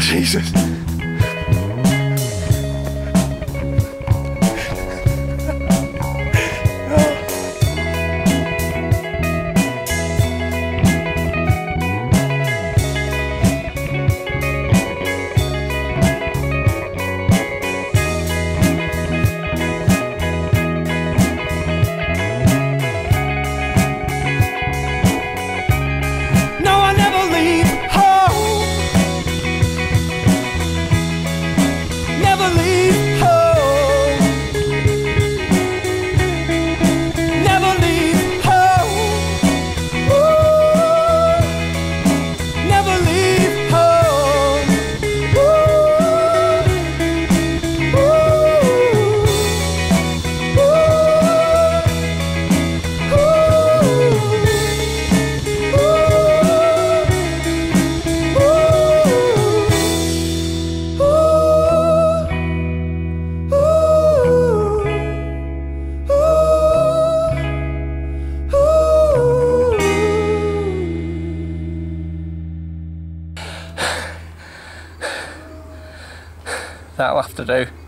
Jesus. That'll have to do.